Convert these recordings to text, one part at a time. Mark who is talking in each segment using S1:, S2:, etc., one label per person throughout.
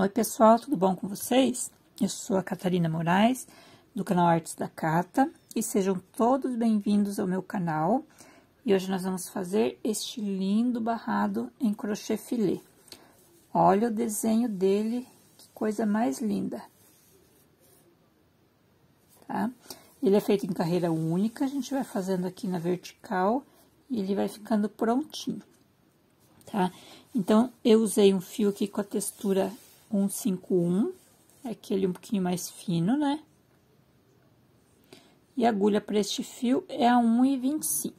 S1: Oi, pessoal, tudo bom com vocês? Eu sou a Catarina Moraes, do canal Artes da Cata, e sejam todos bem-vindos ao meu canal. E hoje nós vamos fazer este lindo barrado em crochê filê. Olha o desenho dele, que coisa mais linda. Tá? Ele é feito em carreira única, a gente vai fazendo aqui na vertical e ele vai ficando prontinho, tá? Então, eu usei um fio aqui com a textura 151, é aquele um pouquinho mais fino, né? E a agulha para este fio é a 1,25,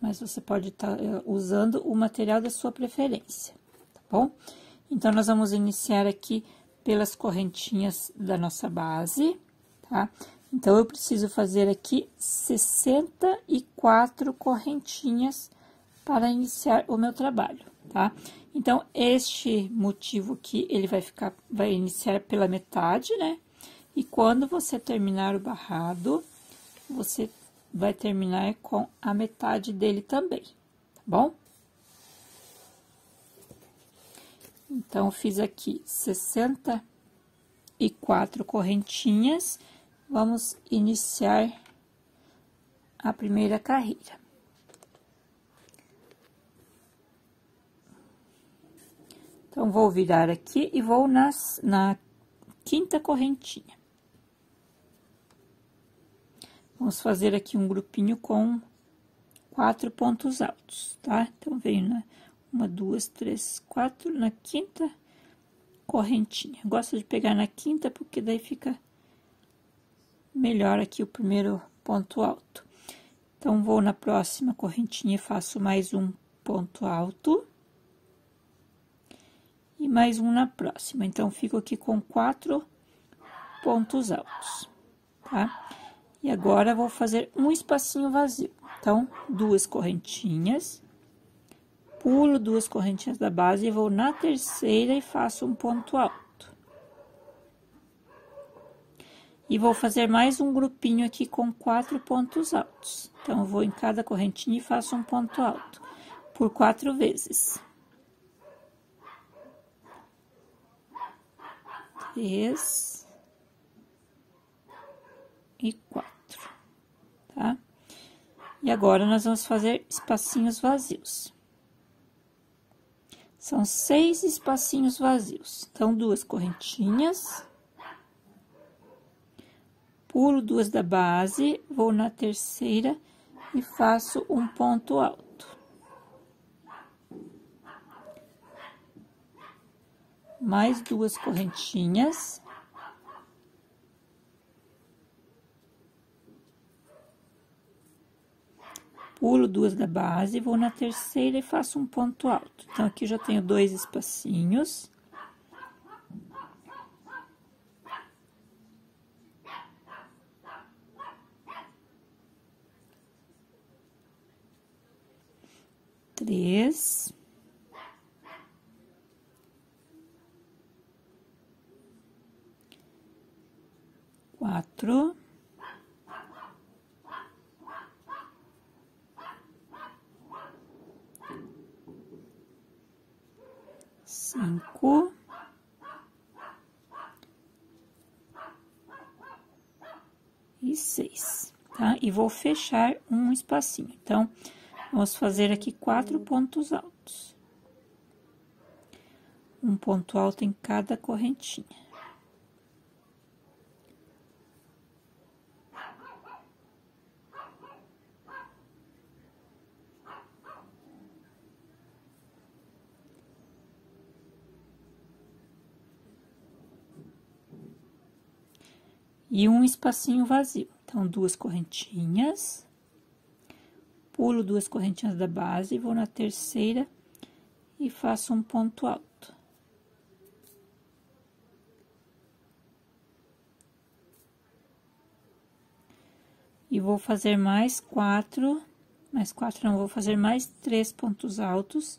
S1: mas você pode estar tá, eh, usando o material da sua preferência, tá bom? Então, nós vamos iniciar aqui pelas correntinhas da nossa base, tá? Então, eu preciso fazer aqui 64 correntinhas para iniciar o meu trabalho, tá? Então, este motivo aqui, ele vai ficar, vai iniciar pela metade, né? E quando você terminar o barrado, você vai terminar com a metade dele também, tá bom? Então, fiz aqui 64 correntinhas, vamos iniciar a primeira carreira. Então, vou virar aqui e vou nas, na quinta correntinha. Vamos fazer aqui um grupinho com quatro pontos altos, tá? Então, venho na uma, duas, três, quatro, na quinta correntinha. Gosto de pegar na quinta porque daí fica melhor aqui o primeiro ponto alto. Então, vou na próxima correntinha e faço mais um ponto alto e mais um na próxima. Então, fico aqui com quatro pontos altos, tá? E agora, vou fazer um espacinho vazio. Então, duas correntinhas, pulo duas correntinhas da base e vou na terceira e faço um ponto alto. E vou fazer mais um grupinho aqui com quatro pontos altos. Então, vou em cada correntinha e faço um ponto alto por quatro vezes. Três e quatro, tá? E agora, nós vamos fazer espacinhos vazios. São seis espacinhos vazios. Então, duas correntinhas. Pulo duas da base, vou na terceira e faço um ponto alto. Mais duas correntinhas. Pulo duas da base, vou na terceira e faço um ponto alto. Então, aqui já tenho dois espacinhos. Três. Quatro, cinco, e seis, tá? E vou fechar um espacinho. Então, vamos fazer aqui quatro pontos altos. Um ponto alto em cada correntinha. E um espacinho vazio. Então, duas correntinhas, pulo duas correntinhas da base, vou na terceira e faço um ponto alto. E vou fazer mais quatro, mais quatro não, vou fazer mais três pontos altos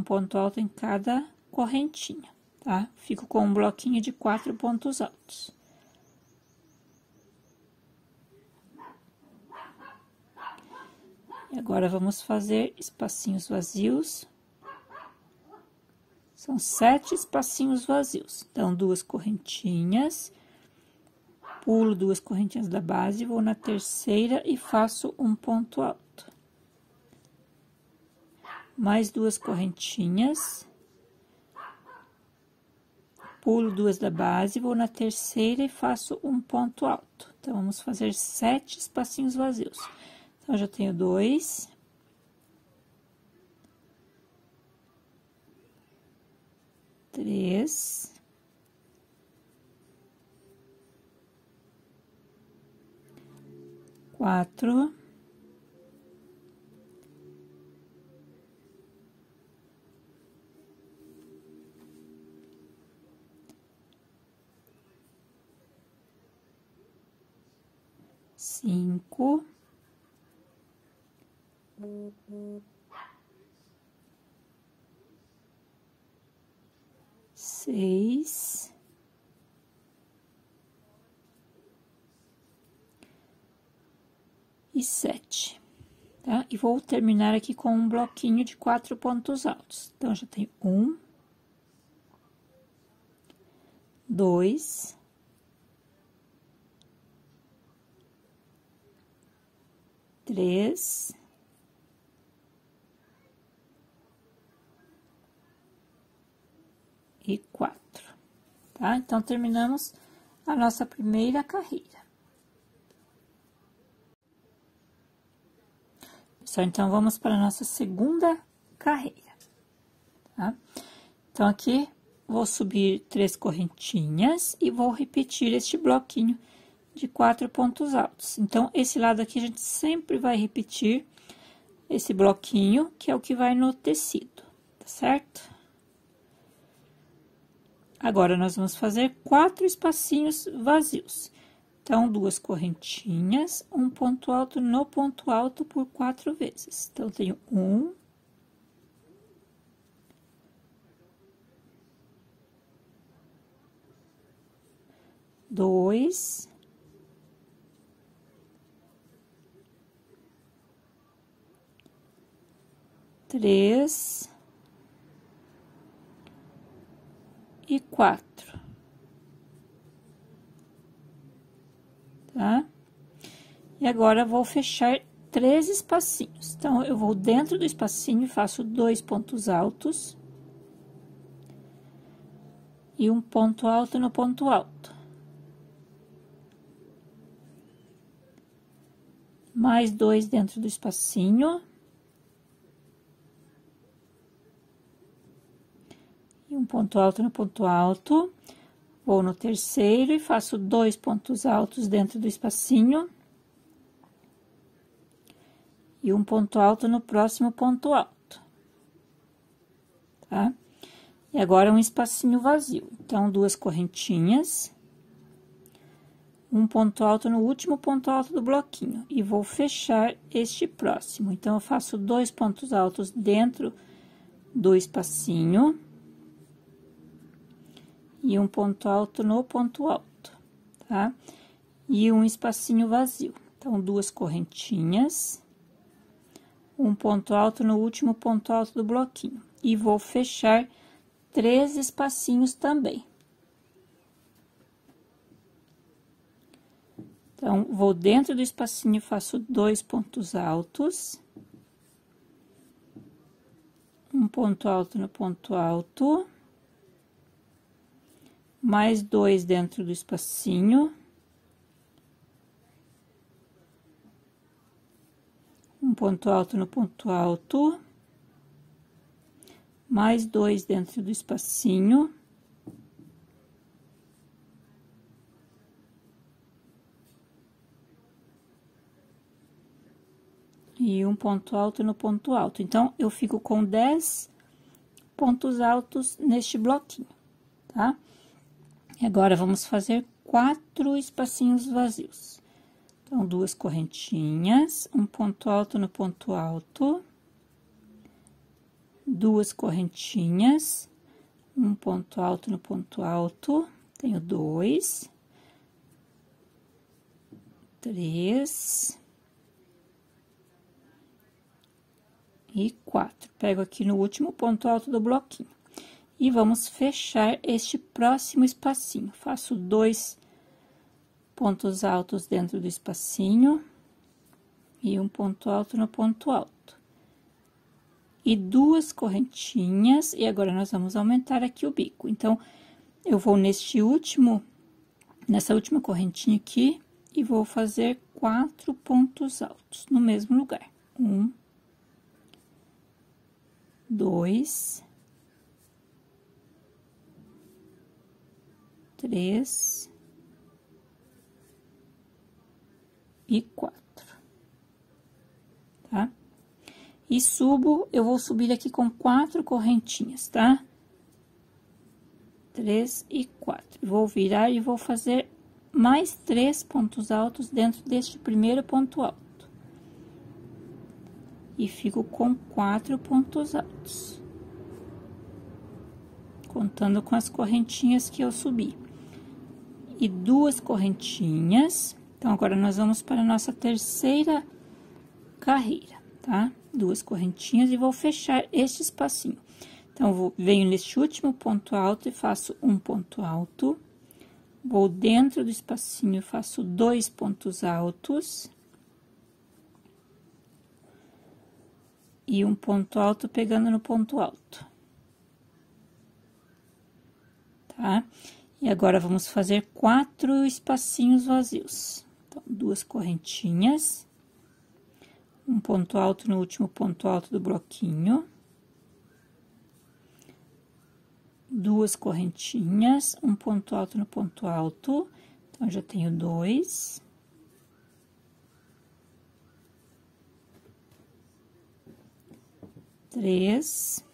S1: um ponto alto em cada correntinha, tá? Fico com um bloquinho de quatro pontos altos. E agora, vamos fazer espacinhos vazios. São sete espacinhos vazios. Então, duas correntinhas, pulo duas correntinhas da base, vou na terceira e faço um ponto alto. Mais duas correntinhas, pulo duas da base, vou na terceira e faço um ponto alto. Então, vamos fazer sete espacinhos vazios. Então, já tenho dois. Três. Quatro. Cinco, seis, e sete, tá? E vou terminar aqui com um bloquinho de quatro pontos altos. Então, já tenho um, dois, três, e quatro, tá? Então, terminamos a nossa primeira carreira. Pessoal, então, vamos para a nossa segunda carreira, tá? Então, aqui, vou subir três correntinhas e vou repetir este bloquinho de quatro pontos altos. Então, esse lado aqui a gente sempre vai repetir esse bloquinho, que é o que vai no tecido, tá certo? Agora, nós vamos fazer quatro espacinhos vazios. Então, duas correntinhas, um ponto alto no ponto alto por quatro vezes. Então, tenho um, dois, três e quatro, tá? E agora, vou fechar três espacinhos. Então, eu vou dentro do espacinho e faço dois pontos altos. E um ponto alto no ponto alto. Mais dois dentro do espacinho. e um ponto alto no ponto alto. Vou no terceiro e faço dois pontos altos dentro do espacinho. E um ponto alto no próximo ponto alto. Tá? E agora, um espacinho vazio. Então, duas correntinhas. Um ponto alto no último ponto alto do bloquinho. E vou fechar este próximo. Então, eu faço dois pontos altos dentro do espacinho e um ponto alto no ponto alto, tá? E um espacinho vazio. Então, duas correntinhas, um ponto alto no último ponto alto do bloquinho. E vou fechar três espacinhos também. Então, vou dentro do espacinho, faço dois pontos altos. Um ponto alto no ponto alto mais dois dentro do espacinho. Um ponto alto no ponto alto. Mais dois dentro do espacinho. E um ponto alto no ponto alto. Então, eu fico com dez pontos altos neste bloquinho, tá? E agora, vamos fazer quatro espacinhos vazios. Então, duas correntinhas, um ponto alto no ponto alto, duas correntinhas, um ponto alto no ponto alto, tenho dois, três, e quatro. Pego aqui no último ponto alto do bloquinho. E vamos fechar este próximo espacinho. Faço dois pontos altos dentro do espacinho e um ponto alto no ponto alto. E duas correntinhas, e agora nós vamos aumentar aqui o bico. Então, eu vou neste último, nessa última correntinha aqui, e vou fazer quatro pontos altos no mesmo lugar. Um, dois, três e quatro, tá? E subo, eu vou subir aqui com quatro correntinhas, tá? Três e quatro. Vou virar e vou fazer mais três pontos altos dentro deste primeiro ponto alto. E fico com quatro pontos altos. Contando com as correntinhas que eu subi. E duas correntinhas. Então, agora, nós vamos para a nossa terceira carreira, tá? Duas correntinhas e vou fechar este espacinho. Então, vou, venho neste último ponto alto e faço um ponto alto Vou dentro do espacinho, faço dois pontos altos. E um ponto alto pegando no ponto alto. Tá? E agora, vamos fazer quatro espacinhos vazios. Então, duas correntinhas. Um ponto alto no último ponto alto do bloquinho. duas correntinhas, um ponto alto no ponto alto, então, já tenho dois. Três.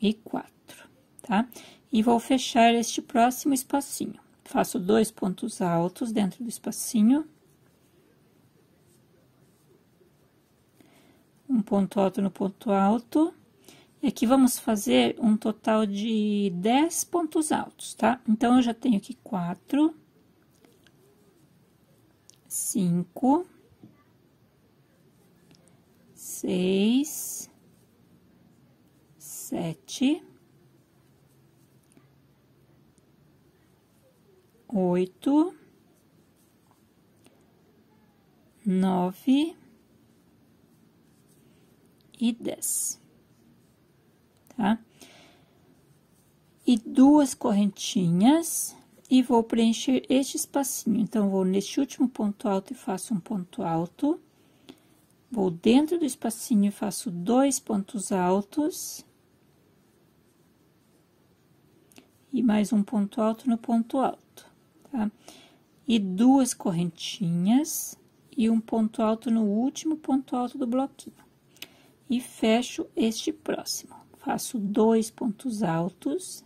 S1: E quatro, tá? E vou fechar este próximo espacinho. Faço dois pontos altos dentro do espacinho. Um ponto alto no ponto alto e aqui vamos fazer um total de 10 pontos altos, tá? Então, eu já tenho aqui quatro, cinco, seis, sete, oito, nove e dez tá? E duas correntinhas e vou preencher este espacinho. Então, vou neste último ponto alto e faço um ponto alto. Vou dentro do espacinho e faço dois pontos altos. E mais um ponto alto no ponto alto, tá? E duas correntinhas e um ponto alto no último ponto alto do bloquinho. E fecho este próximo faço dois pontos altos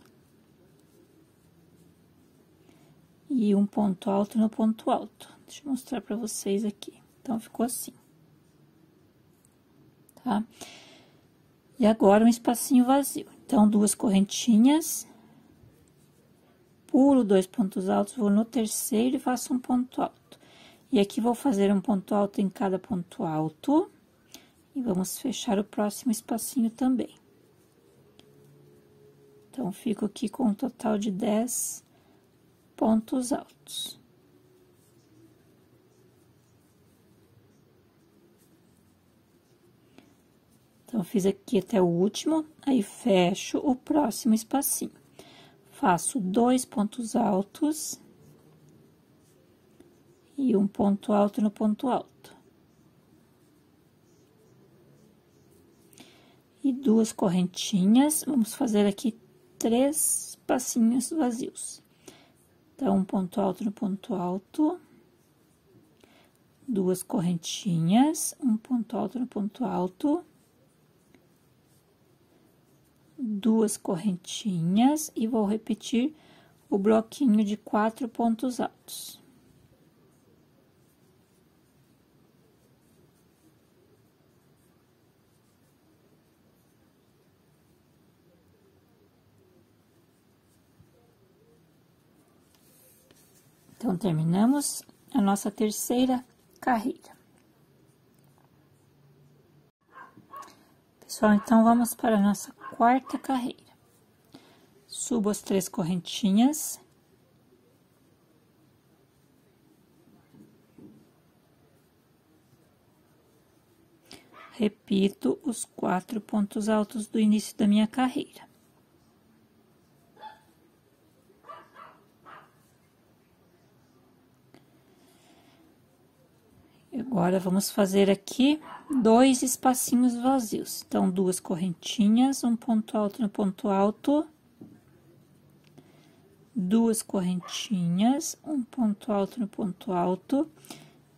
S1: e um ponto alto no ponto alto. Deixa eu mostrar para vocês aqui. Então, ficou assim. Tá? E agora, um espacinho vazio. Então, duas correntinhas, pulo dois pontos altos, vou no terceiro e faço um ponto alto. E aqui, vou fazer um ponto alto em cada ponto alto. E vamos fechar o próximo espacinho também. Então, fico aqui com um total de 10 pontos altos. Então, fiz aqui até o último, aí fecho o próximo espacinho. Faço dois pontos altos e um ponto alto no ponto alto. E duas correntinhas, vamos fazer aqui três passinhos vazios. Então, um ponto alto no ponto alto, duas correntinhas, um ponto alto no ponto alto, duas correntinhas e vou repetir o bloquinho de quatro pontos altos. Então, terminamos a nossa terceira carreira. Pessoal, então vamos para a nossa quarta carreira. Subo as três correntinhas. Repito os quatro pontos altos do início da minha carreira. Agora, vamos fazer aqui dois espacinhos vazios. Então, duas correntinhas, um ponto alto no ponto alto, duas correntinhas, um ponto alto no ponto alto.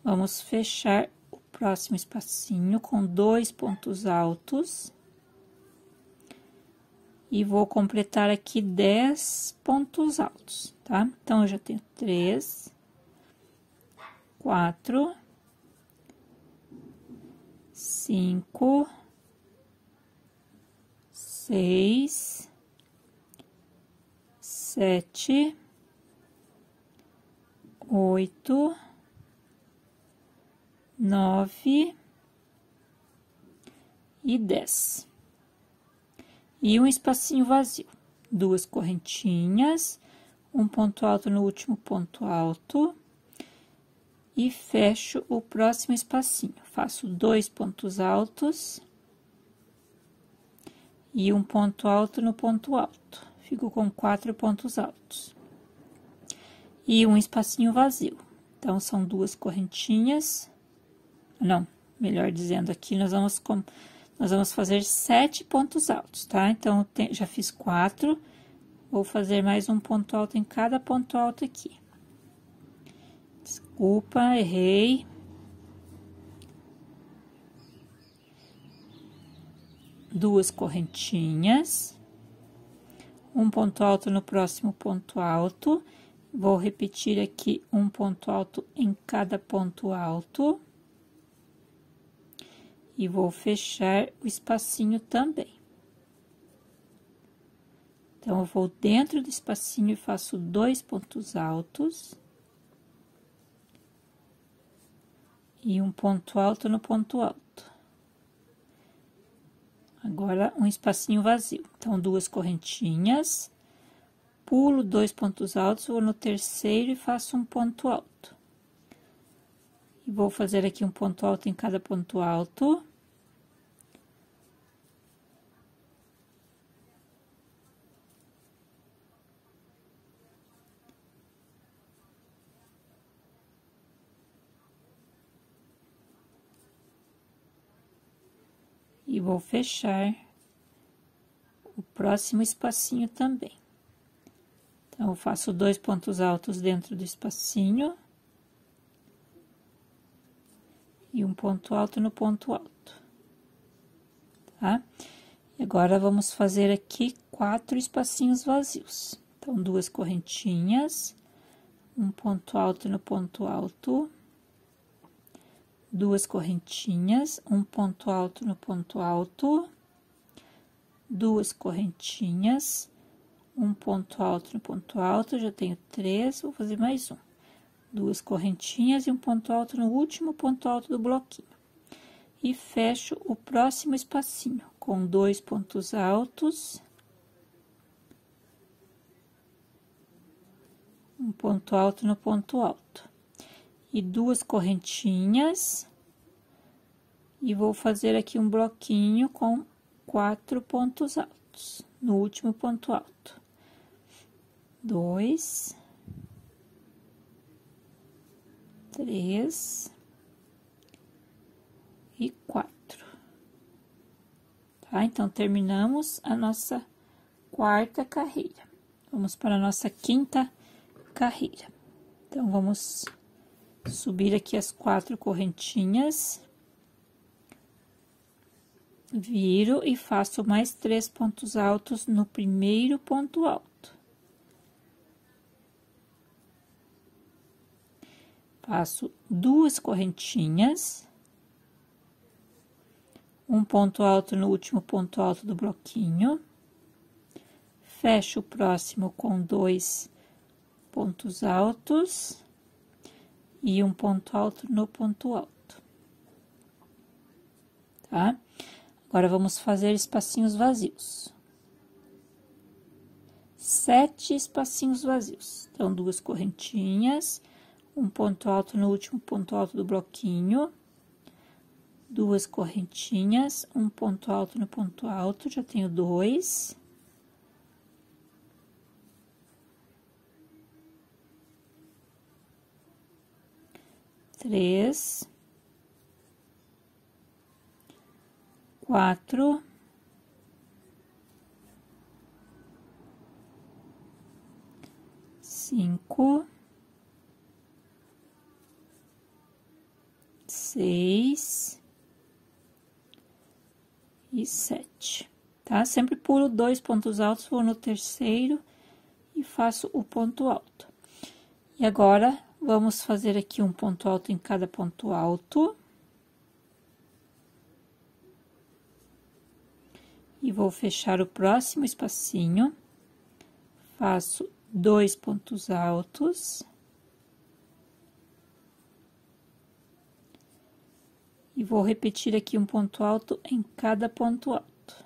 S1: Vamos fechar o próximo espacinho com dois pontos altos. E vou completar aqui dez pontos altos, tá? Então, eu já tenho três, quatro cinco, seis, sete, oito, nove e dez. E um espacinho vazio, duas correntinhas, um ponto alto no último ponto alto e fecho o próximo espacinho. Faço dois pontos altos e um ponto alto no ponto alto. Fico com quatro pontos altos. E um espacinho vazio. Então, são duas correntinhas. Não, melhor dizendo, aqui nós vamos, com, nós vamos fazer sete pontos altos, tá? Então, já fiz quatro, vou fazer mais um ponto alto em cada ponto alto aqui. Desculpa, errei. Duas correntinhas. Um ponto alto no próximo ponto alto. Vou repetir aqui um ponto alto em cada ponto alto. E vou fechar o espacinho também. Então, eu vou dentro do espacinho e faço dois pontos altos. E um ponto alto no ponto alto. Agora, um espacinho vazio. Então, duas correntinhas, pulo dois pontos altos, vou no terceiro e faço um ponto alto. E vou fazer aqui um ponto alto em cada ponto alto. E vou fechar o próximo espacinho também. Então, eu faço dois pontos altos dentro do espacinho e um ponto alto no ponto alto, tá? E agora, vamos fazer aqui quatro espacinhos vazios. Então, duas correntinhas, um ponto alto no ponto alto duas correntinhas, um ponto alto no ponto alto, duas correntinhas, um ponto alto no ponto alto, já tenho três, vou fazer mais um. Duas correntinhas e um ponto alto no último ponto alto do bloquinho. E fecho o próximo espacinho com dois pontos altos. Um ponto alto no ponto alto e duas correntinhas. E vou fazer aqui um bloquinho com quatro pontos altos, no último ponto alto. Dois. Três. E quatro. Tá? Então, terminamos a nossa quarta carreira. Vamos para a nossa quinta carreira. Então, vamos subir aqui as quatro correntinhas, viro e faço mais três pontos altos no primeiro ponto alto. Faço duas correntinhas, um ponto alto no último ponto alto do bloquinho, fecho o próximo com dois pontos altos e um ponto alto no ponto alto, tá? Agora, vamos fazer espacinhos vazios. Sete espacinhos vazios. Então, duas correntinhas, um ponto alto no último ponto alto do bloquinho, duas correntinhas, um ponto alto no ponto alto, já tenho dois. Três. Quatro. Cinco. Seis e sete, tá? Sempre pulo dois pontos altos, vou no terceiro e faço o ponto alto. E agora, vamos fazer aqui um ponto alto em cada ponto alto. E vou fechar o próximo espacinho. Faço dois pontos altos. e vou repetir aqui um ponto alto em cada ponto alto.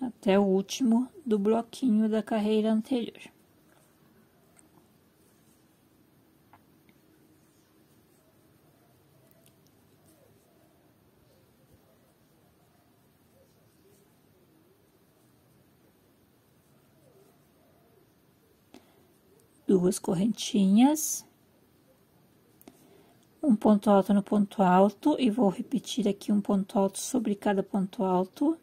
S1: Até o último do bloquinho da carreira anterior. Duas correntinhas um ponto alto no ponto alto e vou repetir aqui um ponto alto sobre cada ponto alto.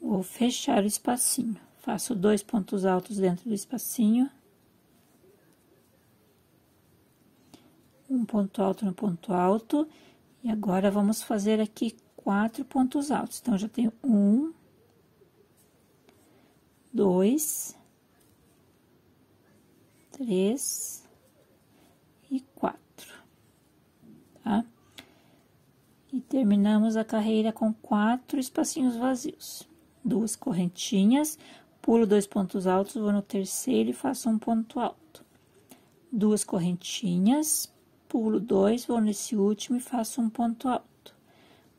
S1: Vou fechar o espacinho. Faço dois pontos altos dentro do espacinho. um ponto alto no ponto alto, e agora vamos fazer aqui quatro pontos altos. Então, já tenho um, dois, três e quatro, tá? E terminamos a carreira com quatro espacinhos vazios. Duas correntinhas, pulo dois pontos altos, vou no terceiro e faço um ponto alto. Duas correntinhas, pulo dois, vou nesse último e faço um ponto alto.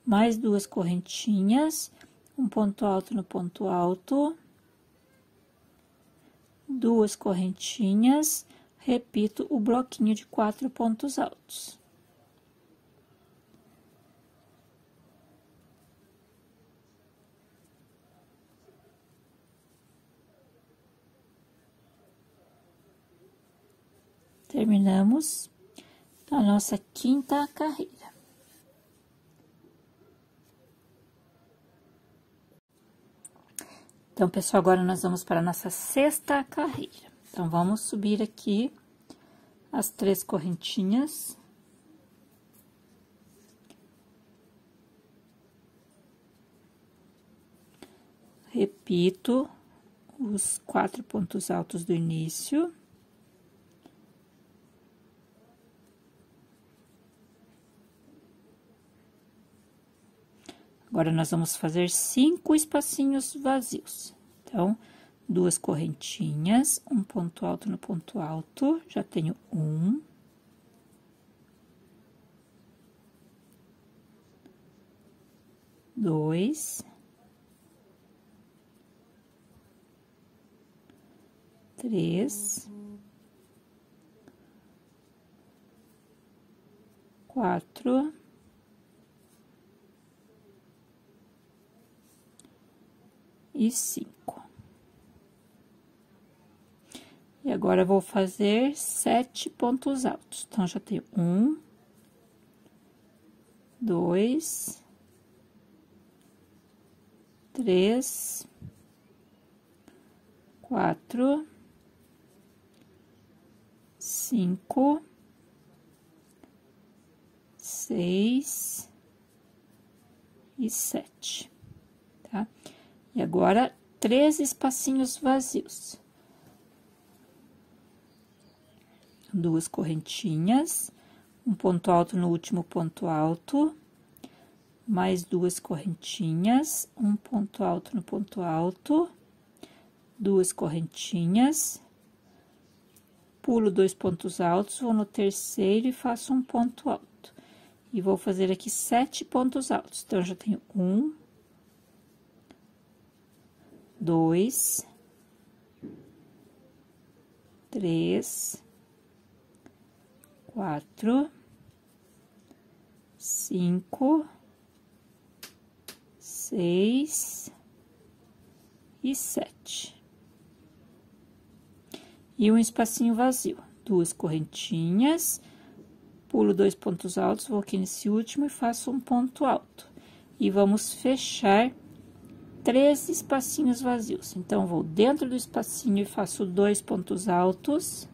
S1: Mais duas correntinhas, um ponto alto no ponto alto, duas correntinhas, repito o bloquinho de quatro pontos altos. Terminamos a nossa quinta carreira. Então, pessoal, agora nós vamos para a nossa sexta carreira. Então, vamos subir aqui as três correntinhas. Repito os quatro pontos altos do início. Agora, nós vamos fazer cinco espacinhos vazios. Então, duas correntinhas, um ponto alto no ponto alto, já tenho um. Dois. Três. Quatro. E cinco. E agora, vou fazer sete pontos altos. Então, já tenho um, dois, três, quatro, cinco, seis e sete, tá? E agora, três espacinhos vazios. Duas correntinhas, um ponto alto no último ponto alto, mais duas correntinhas, um ponto alto no ponto alto, duas correntinhas, pulo dois pontos altos, vou no terceiro e faço um ponto alto. E vou fazer aqui sete pontos altos. Então, já tenho um, dois, três, quatro, cinco, seis e sete. E um espacinho vazio, duas correntinhas, pulo dois pontos altos, vou aqui nesse último e faço um ponto alto. E vamos fechar três espacinhos vazios. Então, vou dentro do espacinho e faço dois pontos altos.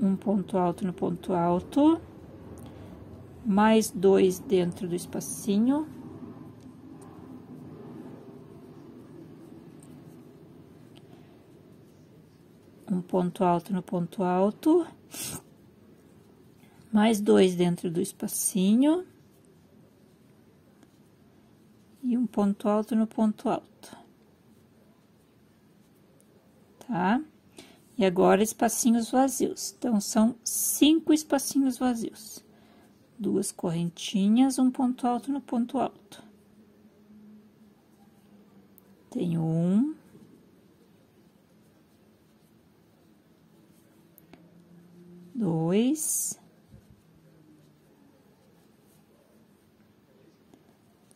S1: Um ponto alto no ponto alto mais dois dentro do espacinho. Um ponto alto no ponto alto, mais dois dentro do espacinho. E um ponto alto no ponto alto. Tá? E agora, espacinhos vazios. Então, são cinco espacinhos vazios duas correntinhas, um ponto alto no ponto alto. Tenho um. Dois.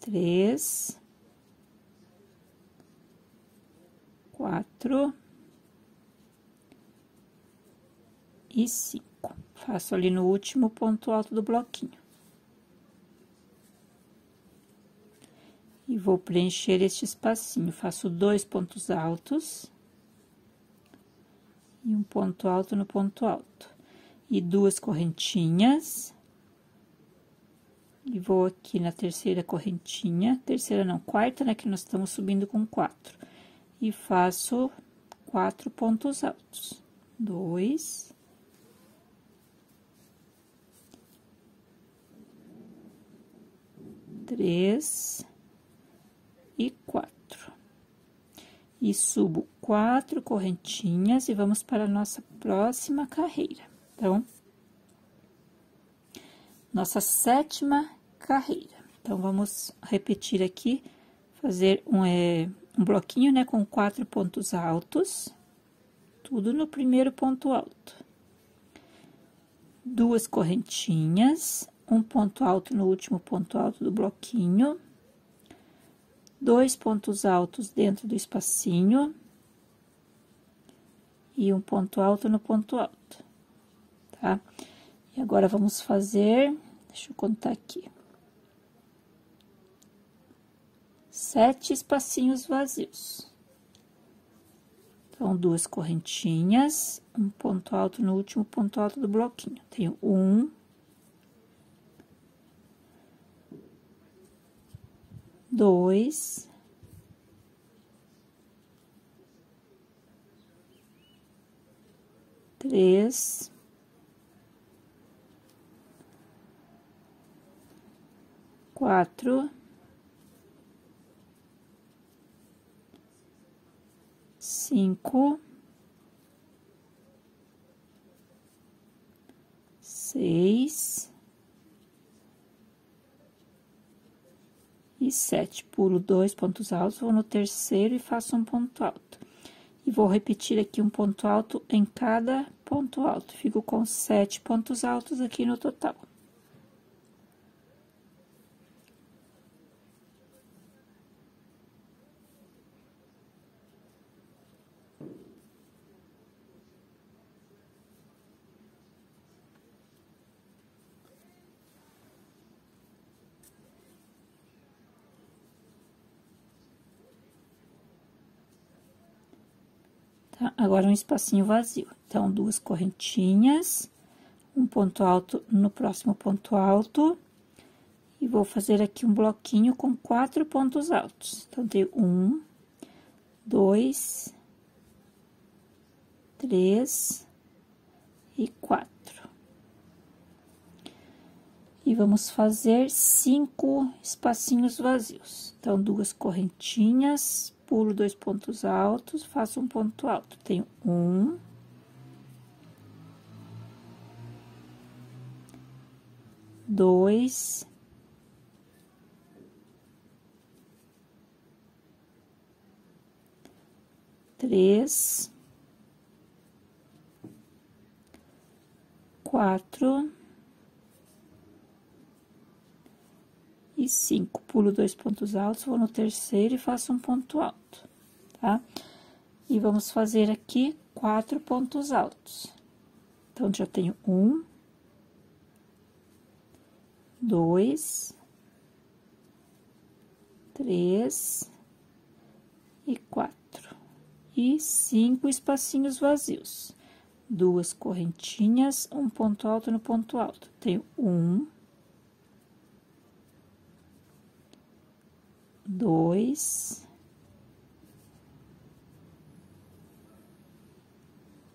S1: Três. Quatro. E cinco. Faço ali no último ponto alto do bloquinho. E vou preencher este espacinho. Faço dois pontos altos. E um ponto alto no ponto alto. E duas correntinhas. E vou aqui na terceira correntinha, terceira não, quarta, né, que nós estamos subindo com quatro. E faço quatro pontos altos. Dois. três e quatro. E subo quatro correntinhas e vamos para a nossa próxima carreira. Então, nossa sétima carreira. Então, vamos repetir aqui, fazer um, é, um bloquinho, né, com quatro pontos altos, tudo no primeiro ponto alto. Duas correntinhas, um ponto alto no último ponto alto do bloquinho, dois pontos altos dentro do espacinho e um ponto alto no ponto alto, tá? E agora vamos fazer, deixa eu contar aqui, sete espacinhos vazios. Então, duas correntinhas, um ponto alto no último ponto alto do bloquinho. Tenho um, dois, três, quatro, cinco, seis. e sete. Pulo dois pontos altos, vou no terceiro e faço um ponto alto. E vou repetir aqui um ponto alto em cada ponto alto. Fico com sete pontos altos aqui no total. tá? Agora, um espacinho vazio. Então, duas correntinhas, um ponto alto no próximo ponto alto, e vou fazer aqui um bloquinho com quatro pontos altos. Então, tenho um, dois, três e quatro. e vamos fazer cinco espacinhos vazios. Então, duas correntinhas, pulo dois pontos altos, faço um ponto alto. Tenho um, dois, três, quatro. E cinco. Pulo dois pontos altos, vou no terceiro e faço um ponto alto, tá? E vamos fazer aqui quatro pontos altos. Então, já tenho um, dois, três e quatro. E cinco espacinhos vazios. Duas correntinhas, um ponto alto no ponto alto. Tenho um, dois,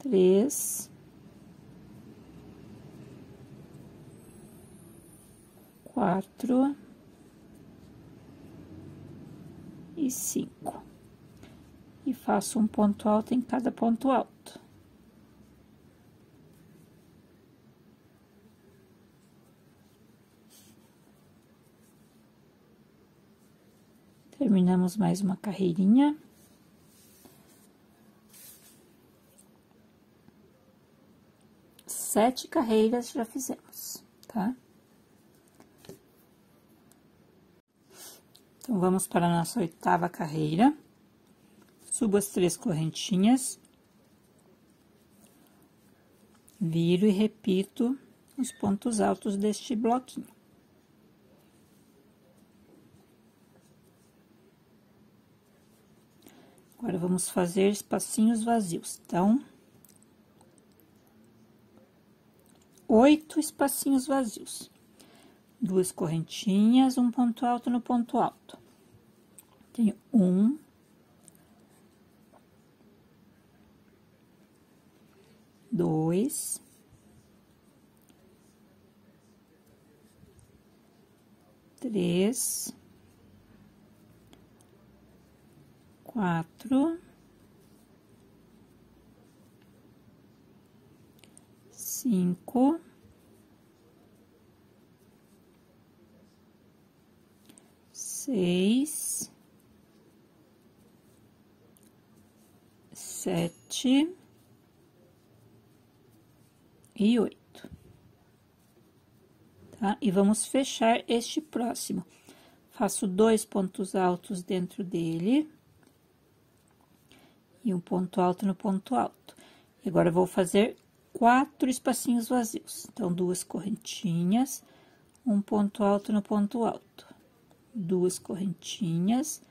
S1: três, quatro e cinco. E faço um ponto alto em cada ponto alto. Terminamos mais uma carreirinha. Sete carreiras já fizemos, tá? Então, vamos para a nossa oitava carreira. Subo as três correntinhas. Viro e repito os pontos altos deste bloquinho. Agora, vamos fazer espacinhos vazios. Então, oito espacinhos vazios. Duas correntinhas, um ponto alto no ponto alto. Tenho um. Dois. Três. quatro, cinco, seis, sete e oito. Tá? E vamos fechar este próximo. Faço dois pontos altos dentro dele e um ponto alto no ponto alto. E agora, vou fazer quatro espacinhos vazios. Então, duas correntinhas, um ponto alto no ponto alto. Duas correntinhas,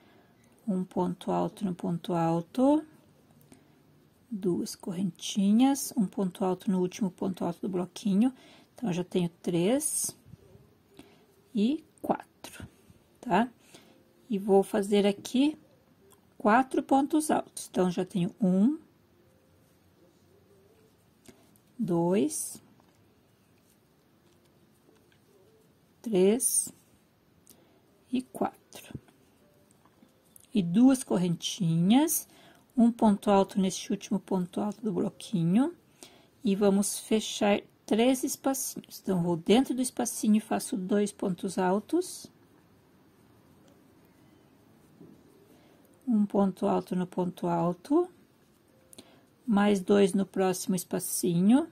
S1: um ponto alto no ponto alto. Duas correntinhas, um ponto alto no último ponto alto do bloquinho. Então, já tenho três e quatro, tá? E vou fazer aqui quatro pontos altos. Então, já tenho um, dois, três e quatro. E duas correntinhas, um ponto alto neste último ponto alto do bloquinho, e vamos fechar três espacinhos. Então, vou dentro do espacinho e faço dois pontos altos. um ponto alto no ponto alto, mais dois no próximo espacinho,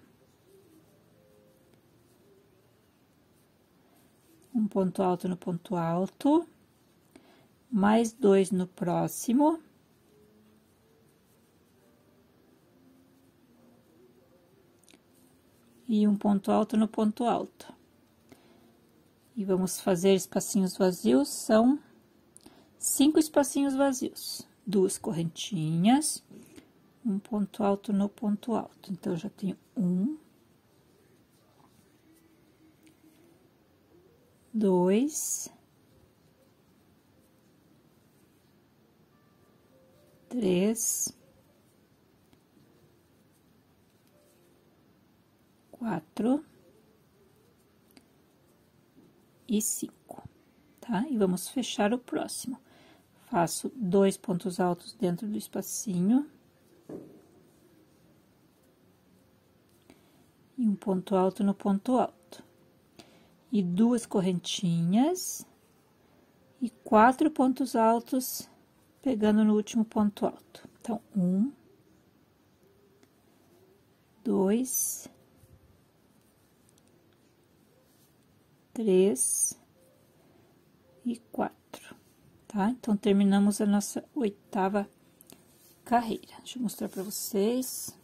S1: um ponto alto no ponto alto, mais dois no próximo, e um ponto alto no ponto alto. E vamos fazer espacinhos vazios, são cinco espacinhos vazios, duas correntinhas, um ponto alto no ponto alto. Então, já tenho um, dois, três, quatro, e cinco, tá? E vamos fechar o próximo. Faço dois pontos altos dentro do espacinho. E um ponto alto no ponto alto. E duas correntinhas. E quatro pontos altos pegando no último ponto alto. Então, um, dois, três e quatro, tá? Então, terminamos a nossa oitava carreira. Deixa eu mostrar para vocês.